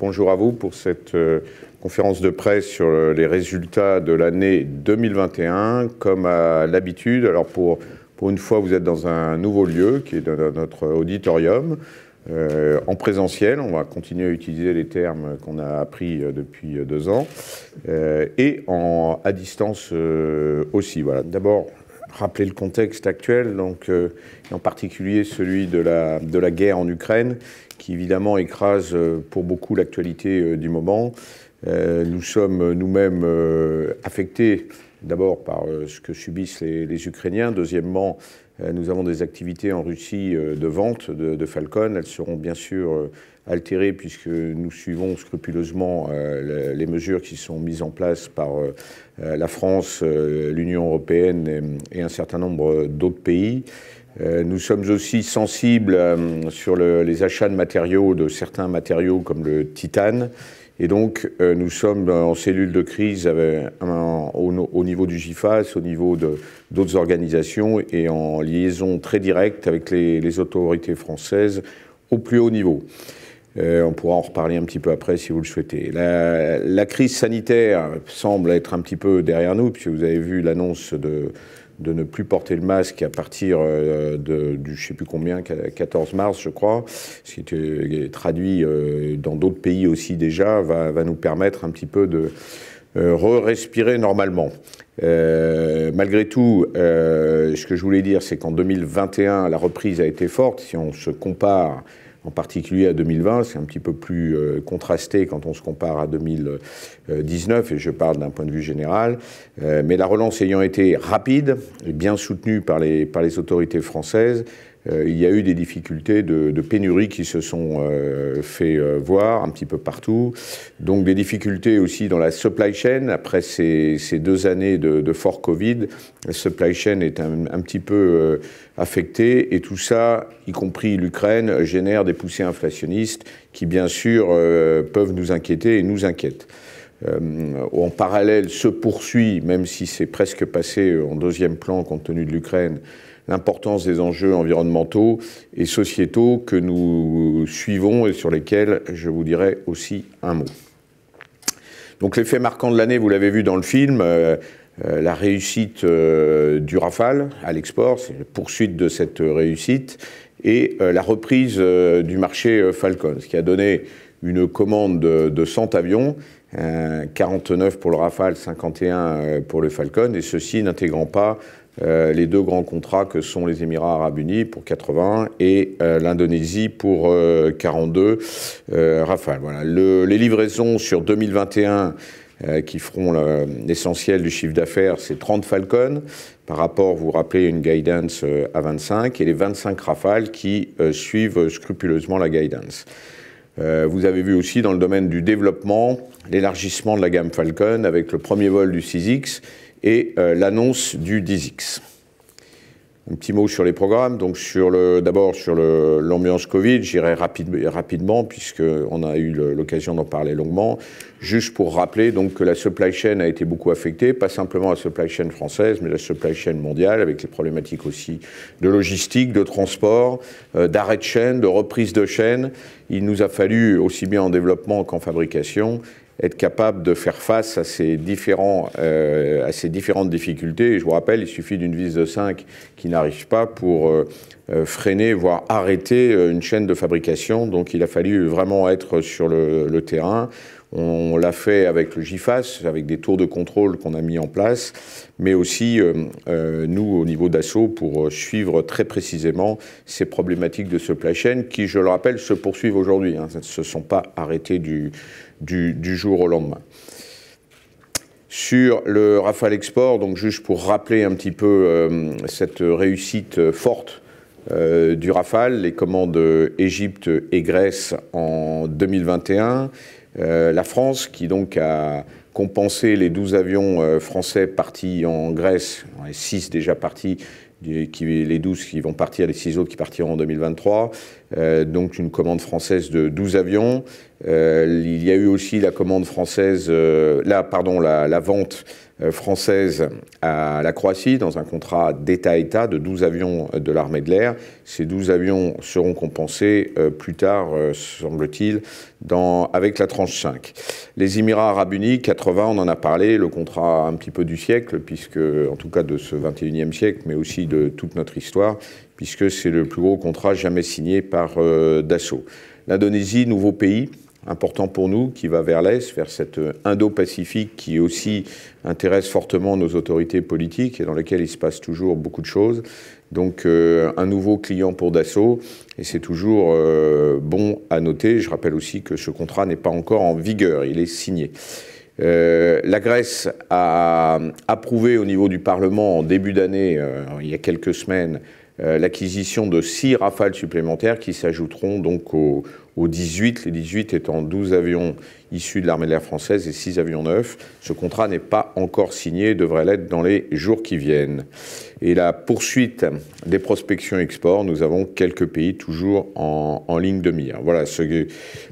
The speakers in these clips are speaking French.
bonjour à vous pour cette euh, conférence de presse sur les résultats de l'année 2021. Comme à l'habitude, alors pour, une fois, vous êtes dans un nouveau lieu qui est notre auditorium. Euh, en présentiel, on va continuer à utiliser les termes qu'on a appris euh, depuis deux ans, et à distance aussi. D'abord, rappeler le contexte actuel, donc, en particulier celui de la, de la guerre en Ukraine, qui évidemment écrase euh, pour beaucoup l'actualité euh, du moment. Euh, nous sommes nous-mêmes affectés d'abord par ce que subissent les, Ukrainiens. Deuxièmement, nous avons des activités en Russie de vente de, Falcon. Elles seront bien sûr altérées puisque nous suivons scrupuleusement les mesures qui sont mises en place par la France, l'Union européenne et un certain nombre d'autres pays. Euh, nous sommes aussi sensibles euh, sur les achats de matériaux, de certains matériaux comme le titane. Et donc, euh, nous sommes en cellule de crise au, niveau du GIFAS, au niveau d'autres organisations et en liaison très directe avec les, autorités françaises au plus haut niveau. on pourra en reparler un petit peu après si vous le souhaitez. La, crise sanitaire semble être un petit peu derrière nous, puisque vous avez vu l'annonce de, de ne plus porter le masque à partir euh, du je sais plus combien, 14 mars, je crois, ce qui est traduit euh, dans d'autres pays aussi déjà, va, va, nous permettre un petit peu de euh, re-respirer normalement. malgré tout, ce que je voulais dire, c'est qu'en 2021, la reprise a été forte. Si on se compare en particulier à 2020. C'est un petit peu plus euh, contrasté quand on se compare à 2019, et je parle d'un point de vue général. Euh, mais la relance ayant été rapide et bien soutenue par les, par les autorités françaises, euh, il y a eu des difficultés de, pénurie qui se sont euh, fait euh, voir un petit peu partout. Donc des difficultés aussi dans la supply chain. Après ces, deux années de, fort Covid, la supply chain est un, petit peu affectée et tout ça, y compris l'Ukraine, génère des poussées inflationnistes qui bien sûr peuvent nous inquiéter et nous inquiètent. en parallèle se poursuit, même si c'est presque passé en deuxième plan compte tenu de l'Ukraine, l'importance des enjeux environnementaux et sociétaux que nous suivons et sur lesquels je vous dirai aussi un mot. Donc l'effet marquant de l'année, vous l'avez vu dans le film, euh, euh, la réussite euh, du Rafale à l'export, c'est la poursuite de cette réussite, et la reprise du marché Falcon, ce qui a donné une commande de, de 100 avions, 49 pour le Rafale, 51 pour le Falcon, et ceci n'intégrant pas euh, les deux grands contrats que sont les Émirats arabes unis pour 80 et euh, l'Indonésie pour 42 euh, Rafale. Voilà. les livraisons sur 2021 qui feront l'essentiel du chiffre d'affaires, c'est 30 Falcon. Par rapport, vous vous rappelez, une guidance à 25 et les 25 Rafales qui suivent scrupuleusement la guidance. vous avez vu aussi dans le domaine du développement l'élargissement de la gamme Falcon avec le premier vol du 6X et euh, l'annonce du 10X. Un petit mot sur les programmes. Donc, d'abord sur l'ambiance Covid, j'irai rapide, rapidement puisqu'on a eu l'occasion d'en parler longuement. Juste pour rappeler donc que la supply chain a été beaucoup affectée, pas simplement la supply chain française, mais la supply chain mondiale, avec les problématiques aussi de logistique, de transport, euh, d'arrêt de chaîne, de reprise de chaîne. Il nous a fallu, aussi bien en développement qu'en fabrication, être capable de faire face à ces, différents, euh, à ces différentes difficultés. Je vous rappelle, il suffit d'une vis de 5 qui n'arrive pas pour euh, euh, freiner, voire arrêter une chaîne de fabrication. Donc il a fallu vraiment être sur le, le terrain. On l'a fait avec le GIFAS, avec des tours de contrôle qu'on a mis en place, mais aussi nous au niveau d'assaut pour suivre très précisément ces problématiques de supply chain qui, je le rappelle, se poursuivent aujourd'hui. Hein, ne se sont pas arrêtées du, du, jour au lendemain. Sur le Rafale Export, donc juste pour rappeler un petit peu euh, cette réussite forte euh, du Rafale, les commandes Égypte et Grèce en 2021, euh, la France qui donc a compensé les 12 avions français partis en Grèce, les 6 déjà partis les 12 qui vont partir, les 6 autres qui partiront en 2023. Euh, donc une commande française de 12 avions. Euh, il y a eu aussi la commande française, euh, là, pardon, la, vente française à la Croatie dans un contrat d'État-État de 12 avions de l'armée de l'air. Ces 12 avions seront compensés plus tard, semble-t-il, avec la tranche 5. Les Émirats arabes unis, 80, on en a parlé, le contrat un petit peu du siècle, puisque, en tout cas de ce 21e siècle, mais aussi de toute notre histoire, puisque c'est le plus gros contrat jamais signé par Dassault. L'Indonésie, nouveau pays, important pour nous, qui va vers l'Est, vers cette Indo-Pacifique qui aussi intéresse fortement nos autorités politiques et dans laquelle il se passe toujours beaucoup de choses. Donc euh, un nouveau client pour Dassault et c'est toujours euh, bon à noter. Je rappelle aussi que ce contrat n'est pas encore en vigueur, il est signé. Euh, la Grèce a approuvé au niveau du Parlement en début d'année, il y a quelques semaines, l'acquisition de six rafales supplémentaires qui s'ajouteront donc aux, aux 18, les 18 étant 12 avions issus de l'armée de l'air française et 6 avions neufs. Ce contrat n'est pas encore signé, devrait l'être dans les jours qui viennent. Et la poursuite des prospections export, nous avons quelques pays toujours en, ligne de mire. Voilà ce,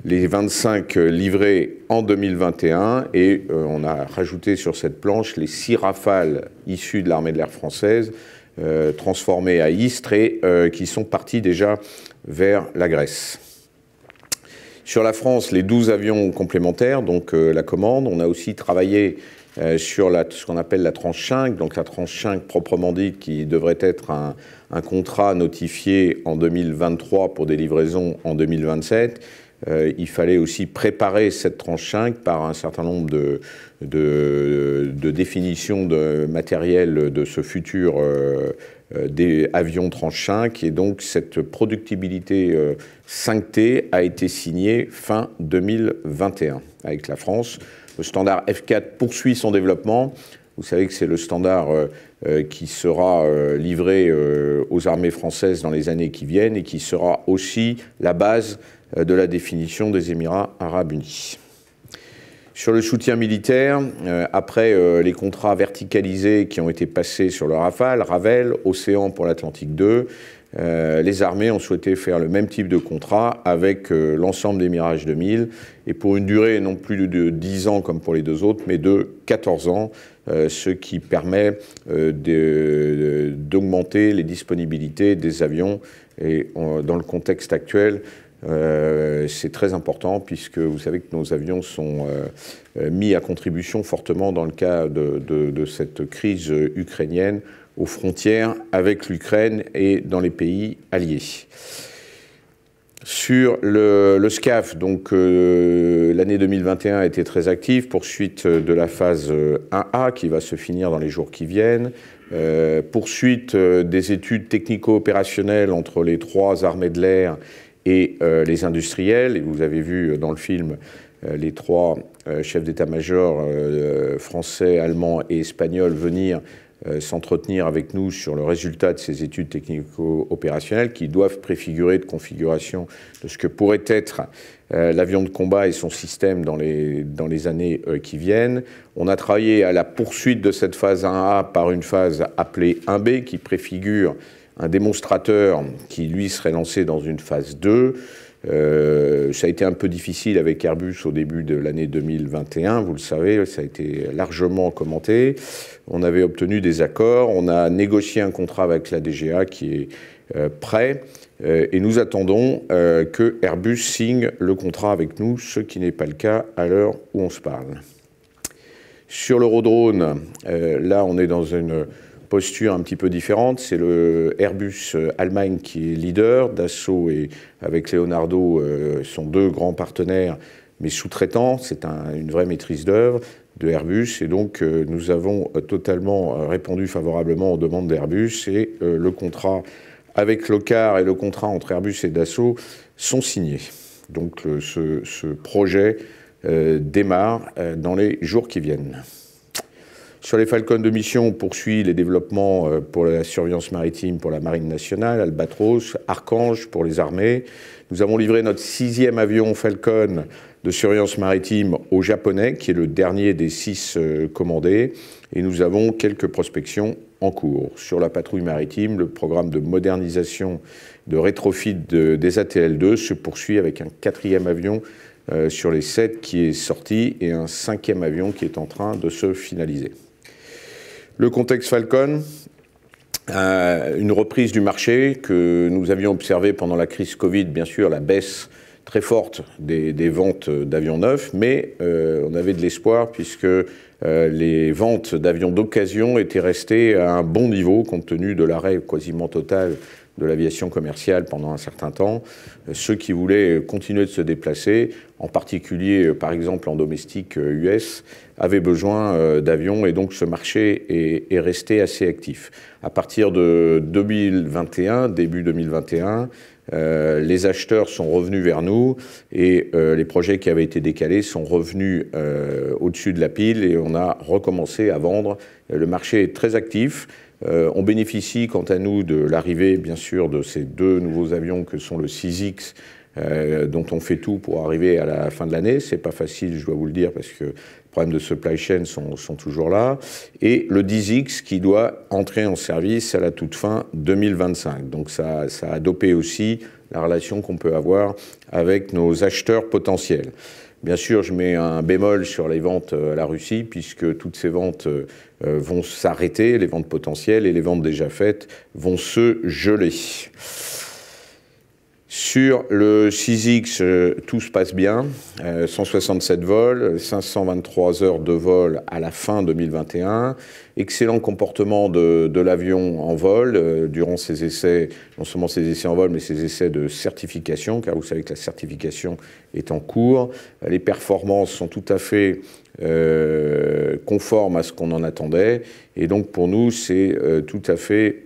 les 25 livrés en 2021 et euh, on a rajouté sur cette planche les 6 rafales issues de l'armée de l'air française euh, transformées à Istres et euh, qui sont partis déjà vers la Grèce. Sur la France, les 12 avions complémentaires, donc euh, la commande. On a aussi travaillé sur ce qu'on appelle la tranche 5, donc la tranche 5 proprement dite, qui devrait être un, contrat notifié en 2023 pour des livraisons en 2027. Euh, il fallait aussi préparer cette tranche 5 par un certain nombre de, définitions de matériel de ce futur euh, des avions tranche 5 et donc cette productibilité 5T euh, a été signée fin 2021 avec la France. Le standard F4 poursuit son développement. Vous savez que c'est le standard euh, qui sera livré aux armées françaises dans les années qui viennent et qui sera aussi la base de la définition des Émirats arabes unis. Sur le soutien militaire, euh, après euh, les contrats verticalisés qui ont été passés sur le Rafale, Ravel, Océan pour l'Atlantique 2, euh, les armées ont souhaité faire le même type de contrat avec l'ensemble des Mirage 2000 et pour une durée non plus de 10 ans comme pour les deux autres, mais de 14 ans, ce qui permet d'augmenter les disponibilités des avions. Et dans le contexte actuel, euh, c'est très important puisque vous savez que nos avions sont euh, euh, mis à contribution fortement dans le cas de, cette crise ukrainienne aux frontières avec l'Ukraine et dans les pays alliés. Sur le, SCAF, donc l'année 2021 a été très active, poursuite de la phase 1A qui va se finir dans les jours qui viennent, poursuite des études technico-opérationnelles entre les trois armées de l'air et euh, les industriels. Vous avez vu dans le film euh, les trois euh, chefs d'état-major français, allemands et espagnols venir s'entretenir avec nous sur le résultat de ces études technico-opérationnelles qui doivent préfigurer de configuration de ce que pourrait être l'avion de combat et son système dans les, dans les années qui viennent. On a travaillé à la poursuite de cette phase 1A par une phase appelée 1B qui préfigure un démonstrateur qui, lui, serait lancé dans une phase 2. Euh, ça a été un peu difficile avec Airbus au début de l'année 2021, vous le savez, ça a été largement commenté. On avait obtenu des accords, on a négocié un contrat avec la DGA qui est euh, prêt, euh, et nous attendons que Airbus signe le contrat avec nous, ce qui n'est pas le cas à l'heure où on se parle. Sur l'Eurodrone, là on est dans une posture un petit peu différente. C'est le Airbus euh, Allemagne qui est leader. Dassault et avec Leonardo euh, sont deux grands partenaires, mais sous-traitants. C'est une vraie maîtrise d'œuvre de Airbus. Et donc, euh, nous avons totalement répondu favorablement aux demandes d'Airbus. Et le contrat avec Locar et le contrat entre Airbus et Dassault sont signés. Donc, ce, ce, projet démarre dans les jours qui viennent. Sur les Falcons de mission, on poursuit les développements euh, pour la surveillance maritime pour la Marine nationale, Albatros, Archange pour les armées. Nous avons livré notre sixième avion Falcon de surveillance maritime au Japonais, qui est le dernier des six euh, commandés. Et nous avons quelques prospections en cours. Sur la patrouille maritime, le programme de modernisation de rétrofit des ATL-2 se poursuit avec un quatrième avion euh, sur les sept qui est sorti et un cinquième avion qui est en train de se finaliser. Le contexte Falcon, une reprise du marché que nous avions observé pendant la crise Covid, bien sûr, la baisse très forte des, ventes d'avions neufs, mais euh, on avait de l'espoir puisque euh, les ventes d'avions d'occasion étaient restées à un bon niveau compte tenu de l'arrêt quasiment total de l'aviation commerciale pendant un certain temps. Euh, ceux qui voulaient continuer de se déplacer, en particulier par exemple en domestique US, avaient besoin d'avions et donc ce marché est, est, resté assez actif. À partir de 2021, début 2021, euh, les acheteurs sont revenus vers nous et euh, les projets qui avaient été décalés sont revenus euh, au-dessus de la pile et on a recommencé à vendre. Le marché est très actif. On bénéficie, quant à nous, de l'arrivée, bien sûr, de ces deux nouveaux avions que sont le 6X dont on fait tout pour arriver à la fin de l'année. C'est pas facile, je dois vous le dire, parce que les problèmes de supply chain sont, sont, toujours là. Et le 10X qui doit entrer en service à la toute fin 2025. Donc ça, ça a dopé aussi la relation qu'on peut avoir avec nos acheteurs potentiels. Bien sûr, je mets un bémol sur les ventes à la Russie, puisque toutes ces ventes euh, vont s'arrêter, les ventes potentielles, et les ventes déjà faites vont se geler. Sur le 6X, euh, tout se passe bien. 167 euh, vols, 523 heures de vol à la fin 2021. Excellent comportement de, l'avion en vol euh, durant ses essais, non seulement ses essais en vol, mais ses essais de certification, car vous savez que la certification est en cours. Les performances sont tout à fait conformes à ce qu'on en attendait. Et donc pour nous, c'est tout à fait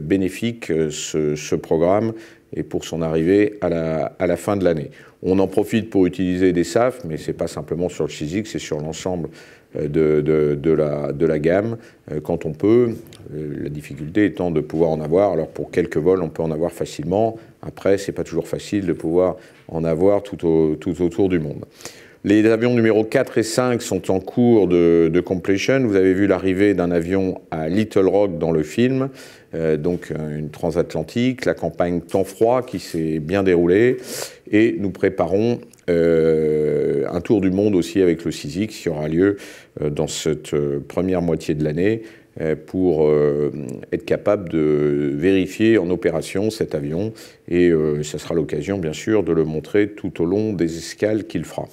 bénéfique ce programme et pour son arrivée à la, fin de l'année. On en profite pour utiliser des SAF, mais ce n'est pas simplement sur le 6 c'est sur l'ensemble euh, de, la, gamme euh, quand on peut. Euh, la difficulté étant de pouvoir en avoir. Alors pour quelques vols, on peut en avoir facilement. Après, ce n'est pas toujours facile de pouvoir en avoir tout autour du monde. Les avions numéro 4 et 5 sont en cours de, completion. Vous avez vu l'arrivée d'un avion à Little Rock dans le film. Euh, donc euh, une transatlantique, la campagne temps froid qui s'est bien déroulée, et nous préparons euh, un tour du monde aussi avec le CISIX qui aura lieu dans cette première moitié de l'année pour être capable de vérifier en opération cet avion et ça sera l'occasion bien sûr de le montrer tout au long des escales qu'il fera.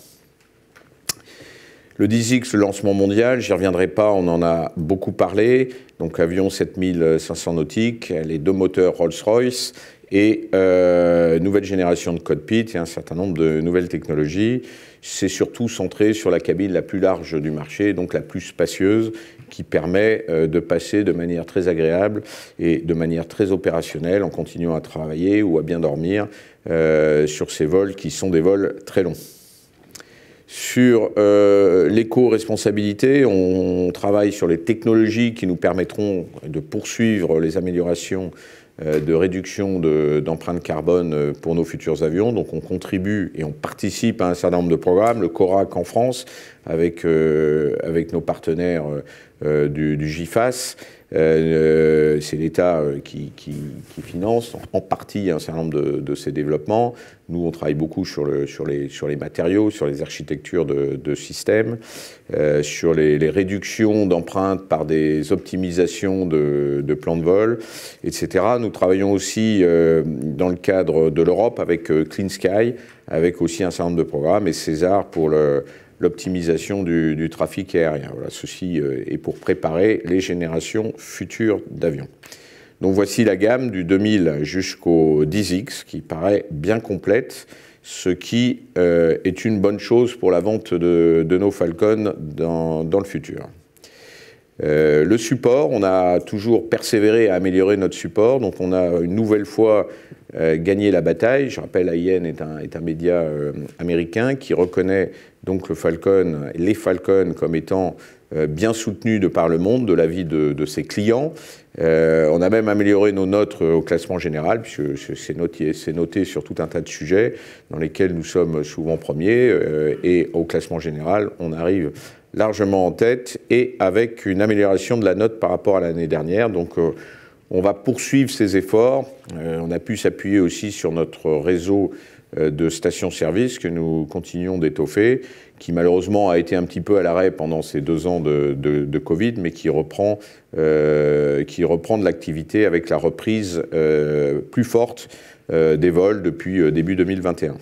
Le 10X, le lancement mondial, j'y reviendrai pas, on en a beaucoup parlé. Donc avion 7500 nautiques, les deux moteurs Rolls-Royce et euh, nouvelle génération de cockpit et un certain nombre de nouvelles technologies. C'est surtout centré sur la cabine la plus large du marché, donc la plus spacieuse, qui permet euh, de passer de manière très agréable et de manière très opérationnelle en continuant à travailler ou à bien dormir euh, sur ces vols qui sont des vols très longs. Sur euh, l'éco-responsabilité, on travaille sur les technologies qui nous permettront de poursuivre les améliorations euh, de réduction d'empreinte carbone euh, pour nos futurs avions. Donc on contribue et on participe à un certain nombre de programmes. Le CORAC en France, avec, avec nos partenaires du, du, GIFAS, euh, c'est l'État euh, qui, finance en partie un certain nombre de, ces développements. Nous, on travaille beaucoup sur, les, matériaux, sur les architectures de, systèmes, euh, sur les, réductions d'empreintes par des optimisations de, plans de vol, etc. Nous travaillons aussi dans le cadre de l'Europe avec Clean Sky, avec aussi un certain nombre de programmes, et César pour le l'optimisation du, trafic aérien. Voilà, ceci euh, est pour préparer les générations futures d'avions. Donc voici la gamme du 2000 jusqu'au 10X qui paraît bien complète, ce qui euh, est une bonne chose pour la vente de, nos Falcon dans, le futur. Euh, le support, on a toujours persévéré à améliorer notre support, donc on a une nouvelle fois gagné la bataille. Je rappelle, AIN est un, est un média américain qui reconnaît donc le Falcon, les Falcons comme étant euh, bien soutenus de par le monde, de l'avis de, de ses clients. Euh, on a même amélioré nos notes au classement général, puisque c'est noté, noté, sur tout un tas de sujets dans lesquels nous sommes souvent premiers. Euh, et au classement général, on arrive largement en tête et avec une amélioration de la note par rapport à l'année dernière. Donc On va poursuivre ces efforts. on a pu s'appuyer aussi sur notre réseau de stations-service que nous continuons d'étoffer, qui malheureusement a été un petit peu à l'arrêt pendant ces deux ans de, Covid, mais qui reprend, qui reprend de l'activité avec la reprise plus forte des vols depuis début 2021.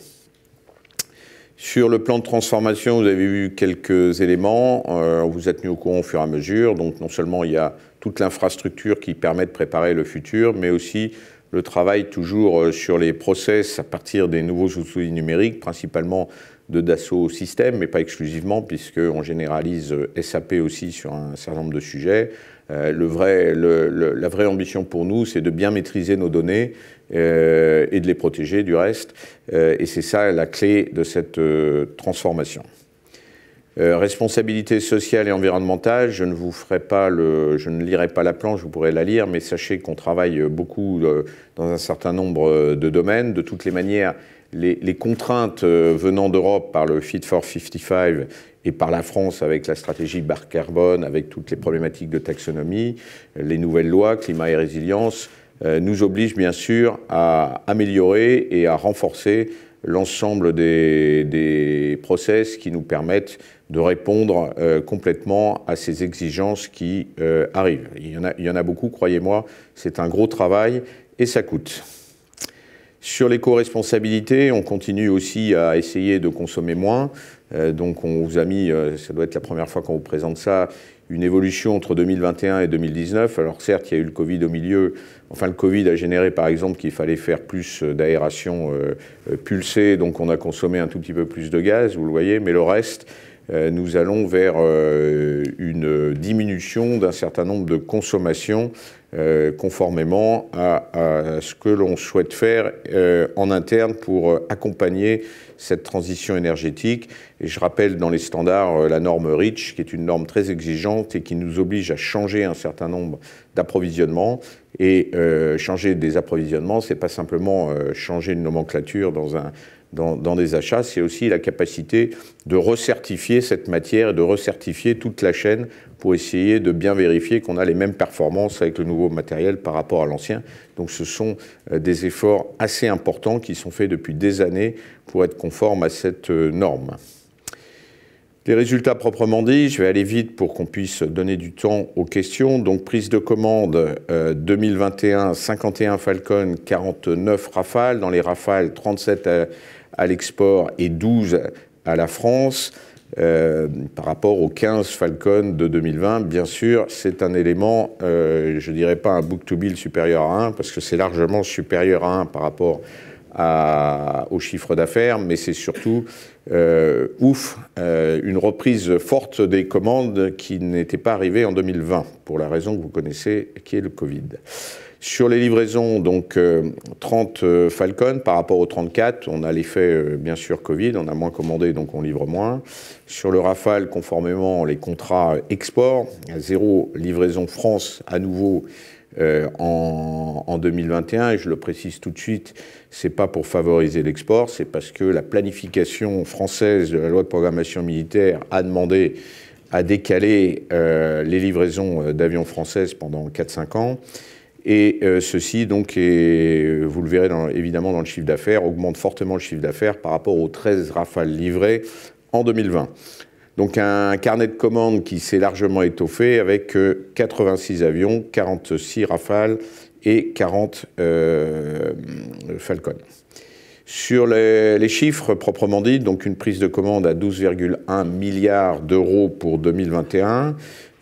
Sur le plan de transformation, vous avez vu quelques éléments. Euh, vous a tenu au courant au fur et à mesure. Donc non seulement il y a toute l'infrastructure qui permet de préparer le futur, mais aussi le travail toujours euh, sur les process à partir des nouveaux outils numériques, principalement de Dassault Systèmes, mais pas exclusivement, puisqu'on généralise euh, SAP aussi sur un certain nombre de sujets. Vrai, la vraie ambition pour nous, c'est de bien maîtriser nos données euh, et de les protéger du reste. Euh, et c'est ça la clé de cette euh, responsabilité sociale et environnementale, je ne vous ferai pas le, je ne lirai pas la planche, vous pourrez la lire, mais sachez qu'on travaille beaucoup dans un certain nombre de domaines. De toutes les manières, les, contraintes venant d'Europe par le Fit for 55 et par la France avec la stratégie bar carbone, avec toutes les problématiques de taxonomie, les nouvelles lois, climat et résilience, euh, nous oblige bien sûr à améliorer et à renforcer l'ensemble des, process qui nous permettent de répondre euh, complètement à ces exigences qui euh, arrivent. Il y, en a, il y en a beaucoup, croyez-moi, c'est un gros travail et ça coûte. Sur l'éco-responsabilité, on continue aussi à essayer de consommer moins. donc on vous a mis, ça doit être la première fois qu'on vous présente ça, une évolution entre 2021 et 2019. Alors certes, il y a eu le Covid au milieu. Enfin, le Covid a généré par exemple qu'il fallait faire plus d'aération euh, euh, pulsée, donc on a consommé un tout petit peu plus de gaz, vous le voyez, mais le reste, euh, nous allons vers une diminution d'un certain nombre de consommations conformément à, ce que l'on souhaite faire en interne pour accompagner cette transition énergétique. Et je rappelle dans les standards euh, la norme REACH, qui est une norme très exigeante et qui nous oblige à changer un certain nombre d'approvisionnements. Et euh, changer des approvisionnements, c'est pas simplement euh, changer une nomenclature dans un, dans, des achats, c'est aussi la capacité de recertifier cette matière et de recertifier toute la chaîne pour essayer de bien vérifier qu'on a les mêmes performances avec le nouveau matériel par rapport à l'ancien. Donc ce sont des efforts assez importants qui sont faits depuis des années pour être conformes à cette norme. Les résultats proprement dit, je vais aller vite pour qu'on puisse donner du temps aux questions. Donc prise de commande 2021, 51 Falcon, 49 Rafales. Dans les Rafales, 37 à, l'export et 12 à la France. Euh, par rapport aux 15 Falcon de 2020, bien sûr, c'est un élément, euh, je ne dirais pas un book-to-bill supérieur à 1, parce que c'est largement supérieur à 1 par rapport au chiffre d'affaires, mais c'est surtout euh, ouf, une reprise forte des commandes qui n'était pas arrivée en 2020, pour la raison que vous connaissez, qui est le Covid. Sur les livraisons, donc 30 euh, Falcon par rapport aux 34, on a l'effet bien sûr Covid, on a moins commandé donc on livre moins. Sur le Rafale, conformément les contrats export, zéro livraison France à nouveau euh, en, 2021, et je le précise tout de suite, c'est pas pour favoriser l'export, c'est parce que la planification française de la loi de programmation militaire a demandé à décaler euh, les livraisons euh, d'avions françaises pendant 4-5 ans. Et ceci, donc, est, vous le verrez évidemment dans le chiffre d'affaires, augmente fortement le chiffre d'affaires par rapport aux 13 rafales livrées en 2020. Donc un carnet de commandes qui s'est largement étoffé avec 86 euh, avions, 46 Rafales et 40 euh, Falcon. Sur les, chiffres proprement dit, donc une prise de commande à 12,1 milliards d'euros pour 2021,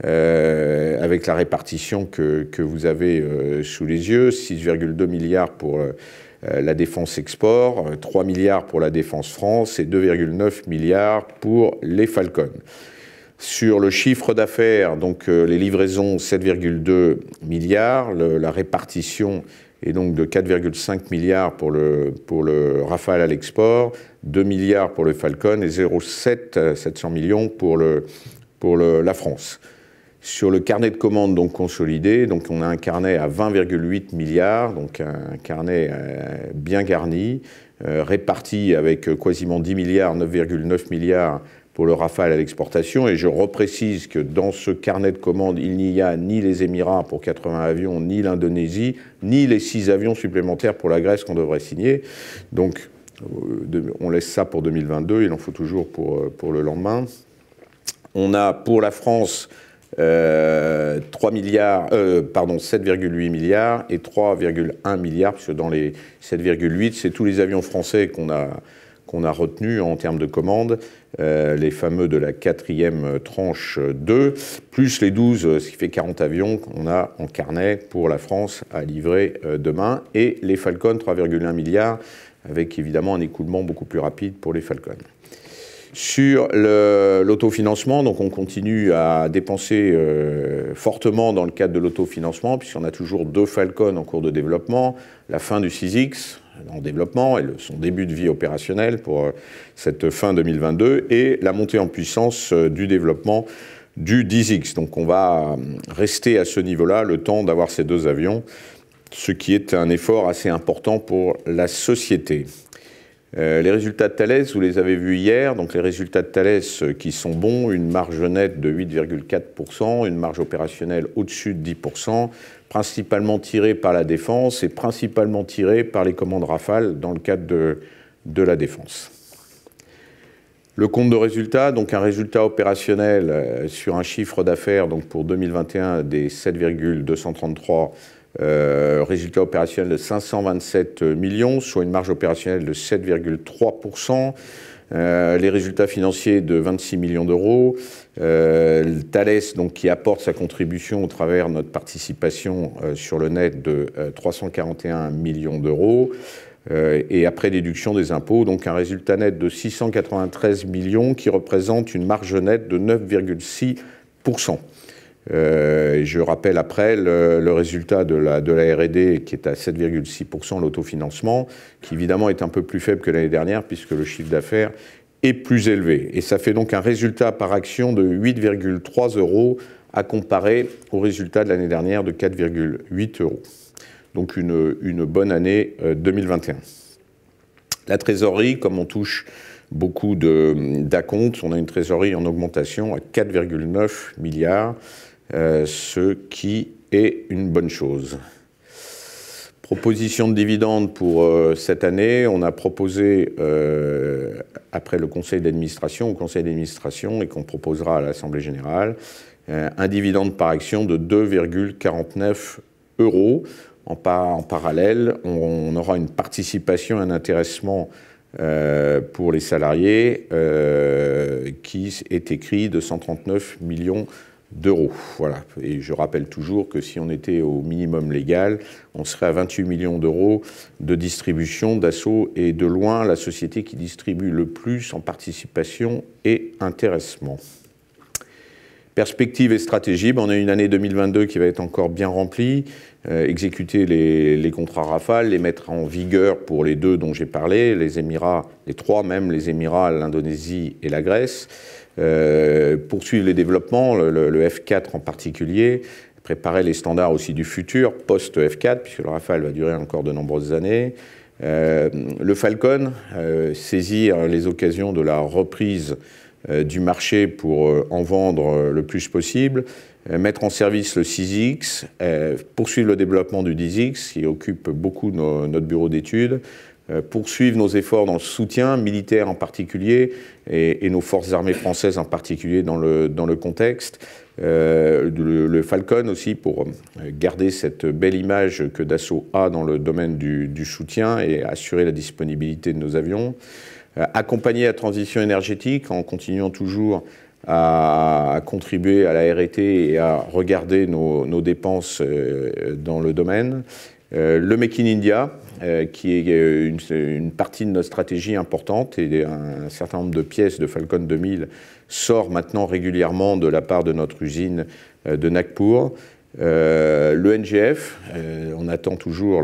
euh, avec la répartition que, vous avez sous les yeux, 6,2 milliards pour euh, la défense export, 3 euh, milliards pour la défense France et 2,9 milliards pour les Falcons. Sur le chiffre d'affaires, donc euh, les livraisons 7,2 milliards, la répartition est donc de 4,5 milliards pour le, Rafale à l'export, 2 milliards pour le Falcon et 0,7 700 millions pour, la France. Sur le carnet de commandes donc consolidé, donc on a un carnet à 20,8 milliards, donc un carnet euh, bien garni, euh, réparti avec quasiment 10 milliards, 9,9 milliards pour le Rafale à l'exportation. Et je reprécise que dans ce carnet de commandes, il n'y a ni les Émirats pour 80 avions, ni l'Indonésie, ni les 6 avions supplémentaires pour la Grèce qu'on devrait signer. Donc, on laisse ça pour 2022, il en faut toujours pour, pour le lendemain. On a pour la France 3 euh, milliards, euh, pardon, 7,8 milliards et 3,1 milliards, puisque dans les 7,8, c'est tous les avions français qu'on a, qu'on a retenus en termes de commandes, euh, les fameux de la quatrième tranche 2, plus les 12, ce qui fait 40 avions qu'on a en carnet pour la France à livrer demain, et les Falcon, 3,1 milliards, avec évidemment un écoulement beaucoup plus rapide pour les Falcon. Sur l'autofinancement, donc on continue à dépenser euh, fortement dans le cadre de l'autofinancement, puisqu'on a toujours deux Falcon en cours de développement, la fin du 6X en développement et son début de vie opérationnelle pour euh, cette fin 2022, et la montée en puissance euh, du développement du 10X. Donc on va rester à ce niveau-là le temps d'avoir ces deux avions, ce qui est un effort assez important pour la société. Euh, les résultats de Thales, vous les avez vus hier, donc les résultats de Thales euh, qui sont bons, une marge nette de 8,4%, une marge opérationnelle au-dessus de 10%, principalement tirée par la défense et principalement tirée par les commandes Rafale dans le cadre de, la défense. Le compte de résultat, donc un résultat opérationnel euh, sur un chiffre d'affaires pour 2021 des 7,233 euh, résultat opérationnel de 527 millions, soit une marge opérationnelle de 7,3%. Euh, les résultats financiers de 26 millions d'euros. Euh, Thales, donc, qui apporte sa contribution au travers de notre participation euh, sur le net de 341 millions d'euros. et après déduction des impôts, donc un résultat net de 693 millions qui représente une marge nette de 9,6%. Euh, je rappelle après le, résultat de la, RD qui est à 7,6% l'autofinancement, qui évidemment est un peu plus faible que l'année dernière puisque le chiffre d'affaires est plus élevé. Et ça fait donc un résultat par action de 8,3 euros à comparer au résultat de l'année dernière de 4,8 euros. Donc une, bonne année 2021. Euh, la trésorerie, comme on touche beaucoup d'acomptes, on a une trésorerie en augmentation à 4,9 milliards. Euh, ce qui est une bonne chose. Proposition de dividende pour euh, cette année, on a proposé, euh, après le conseil d'administration, au conseil d'administration, et qu'on proposera à l'Assemblée générale, un dividende par action de 2,49 euros. En, parallèle, on, aura une participation, un intéressement pour les salariés qui est écrit de 139 millions d'euros. Voilà. Et je rappelle toujours que si on était au minimum légal, on serait à 28 millions d'euros de distribution d'assaut et de loin la société qui distribue le plus en participation et intéressement. Perspective et stratégie, ben, on a une année 2022 qui va être encore bien remplie. Euh, exécuter les, contrats Rafale, les mettre en vigueur pour les deux dont j'ai parlé, les Émirats, les trois même, les Émirats, l'Indonésie et la Grèce. Euh, poursuivre les développements, le, F4 en particulier, préparer les standards aussi du futur, post-F4, puisque le Rafale va durer encore de nombreuses années. Euh, le Falcon, saisir les occasions de la reprise du marché pour en vendre le plus possible, mettre en service le 6X, poursuivre le développement du 10X, qui occupe beaucoup notre bureau d'études, euh, poursuivre nos efforts dans le soutien militaire en particulier et, nos forces armées françaises en particulier dans le, dans le contexte. Euh, le, Falcon aussi pour euh, garder cette belle image que Dassault a dans le domaine du, soutien et assurer la disponibilité de nos avions. Accompagner la transition énergétique en continuant toujours à, contribuer à la RT et à regarder nos, dépenses dans le domaine. le Make in India, euh, qui est euh, une, partie de notre stratégie importante et un, certain nombre de pièces de Falcon 2000 sort maintenant régulièrement de la part de notre usine euh, de Nagpur. Le NGF, on attend toujours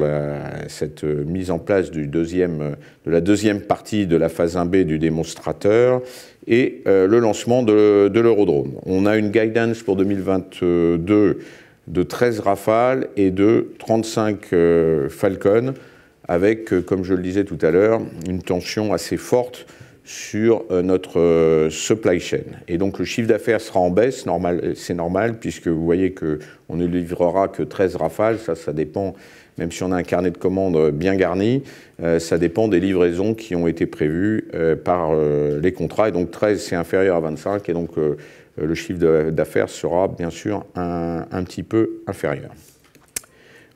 cette mise en place deuxième, de la deuxième partie de la phase 1B du démonstrateur et le lancement de, de l'Eurodrome. On a une guidance pour 2022 de 13 Rafales et de 35 Falcon avec, euh, comme je le disais tout à l'heure, une tension assez forte sur notre supply chain. Et donc le chiffre d'affaires sera en baisse, c'est normal, puisque vous voyez qu'on ne livrera que 13 rafales, ça, ça dépend, même si on a un carnet de commandes bien garni, ça dépend des livraisons qui ont été prévues par les contrats. Et donc 13, c'est inférieur à 25, et donc le chiffre d'affaires sera bien sûr un, un petit peu inférieur.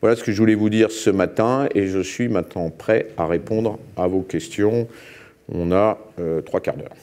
Voilà ce que je voulais vous dire ce matin et je suis maintenant prêt à répondre à vos questions. On a trois quarts d'heure.